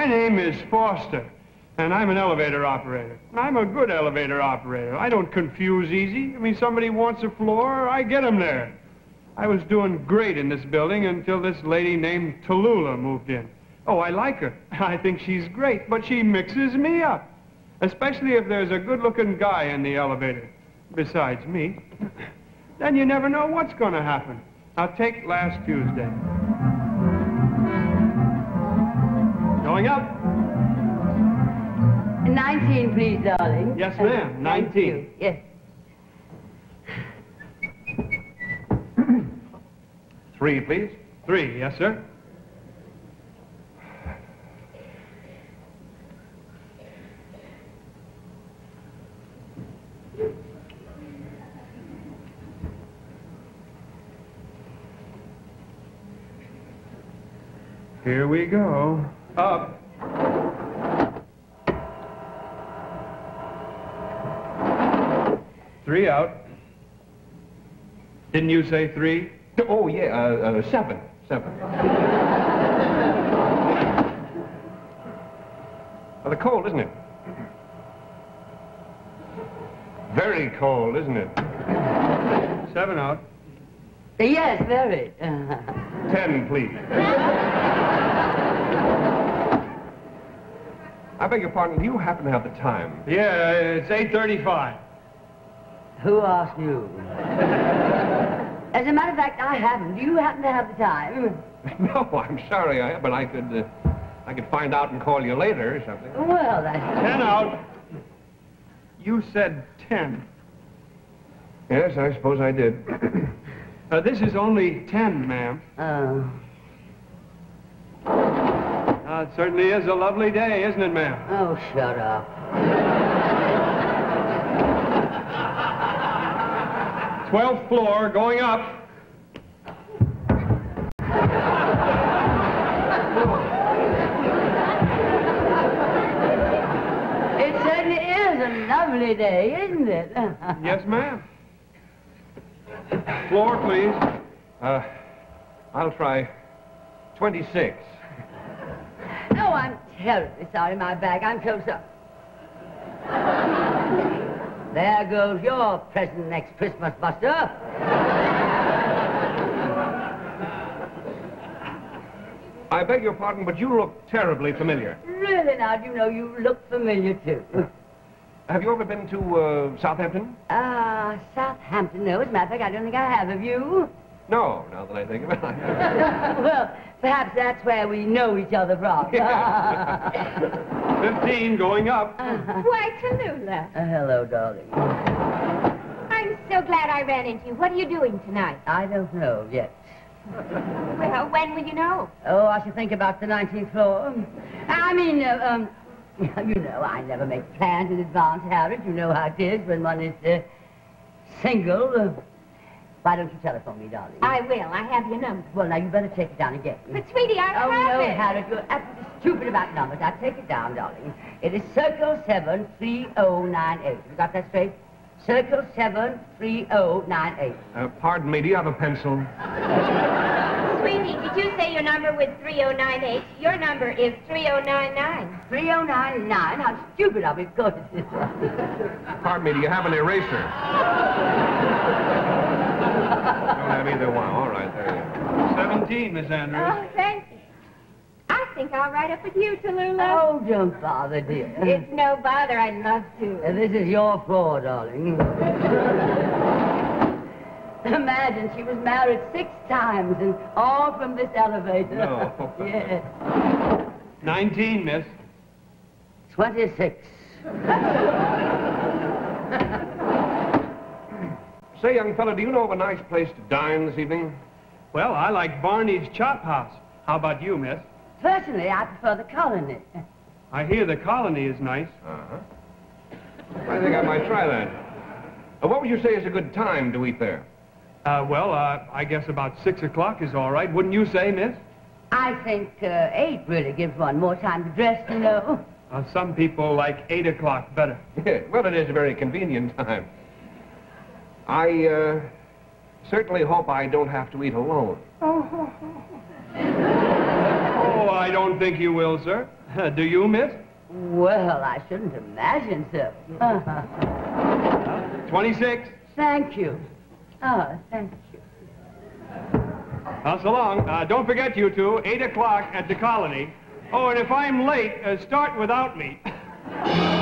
My name is Foster, and I'm an elevator operator. I'm a good elevator operator. I don't confuse easy. I mean, somebody wants a floor, I get 'em there. I was doing great in this building until this lady named Tallulah moved in. Oh, I like her. I think she's great, but she mixes me up. Especially if there's a good-looking guy in the elevator, besides me. Then you never know what's going to happen. Now, take last Tuesday. Going up. 19, please, darling. Yes, ma'am. Uh, 19. Yes. Three, please. Three, yes, sir. Here we go. Up. Three out. Didn't you say three? Oh, yeah, uh, uh, seven. Seven. Rather cold, isn't it? Very cold, isn't it? Seven out. Yes, very. Ten, please. I beg your pardon, do you happen to have the time? Yeah, it's 8.35. Who asked you? As a matter of fact, I haven't. Do you happen to have the time? No, I'm sorry, I, but I could, uh, I could find out and call you later or something. Well, that's... Ten out. You said ten. Yes, I suppose I did. Uh, this is only ten, ma'am. Oh. Uh, it certainly is a lovely day, isn't it, ma'am? Oh, shut up. Twelfth floor, going up. It certainly is a lovely day, isn't it? Yes, ma'am. Floor, please. Uh, I'll try 26. Oh, I'm terribly sorry, my bag. I'm close up. There goes your present next Christmas, Buster. I beg your pardon, but you look terribly familiar. Really, now, do you know you look familiar, too? Have you ever been to uh, Southampton? Ah, Southampton. No, as a matter of fact, I don't think I have. Have you? No, now that I think of it. well, perhaps that's where we know each other from. Fifteen, going up. Why, Tallulah. Uh, hello, darling. I'm so glad I ran into you. What are you doing tonight? I don't know yet. Well, when will you know? Oh, I should think about the 19th floor. I mean, uh, um, you know, I never make plans in advance, Harriet. You know how it is when one is uh, single. Why don't you telephone me, darling? I will. I have your number. Well, now, you better take it down again. But, sweetie, I Oh, have no, it. Harriet, you're absolutely stupid about numbers. Now, take it down, darling. It is Circle 73098. You got that straight? Circle 73098. Uh, pardon me, do you have a pencil? Sweetie, did you say your number was 3098? Your number is 3099. 3099? How stupid of me, of course it is. Pardon me, do you have an eraser? Don't have either one. All right, there you go. Seventeen, Miss Andrews. Oh, thank you. I think I'll ride up with you, Tallulah. Oh, don't bother, dear. It's no bother. I'd love to. Uh, This is your floor, darling. Imagine she was married six times and all from this elevator. No. yes. Nineteen, miss. 26. Say, young fella, do you know of a nice place to dine this evening? Well, I like Barney's Chop House. How about you, miss? Personally, I prefer the colony. I hear the colony is nice. Uh-huh. I think I might try that. Uh, what would you say is a good time to eat there? Uh, well, uh, I guess about six o'clock is all right. Wouldn't you say, miss? I think uh, eight really gives one more time to dress, you know. Uh, some people like eight o'clock better. Yeah, well, it is a very convenient time. I uh, certainly hope I don't have to eat alone. Oh, oh I don't think you will, sir. Do you, miss? Well, I shouldn't imagine so. 26. thank you. Oh, thank you. Well, so long. Uh, don't forget, you two, 8 o'clock at the colony. Oh, and if I'm late, uh, start without me.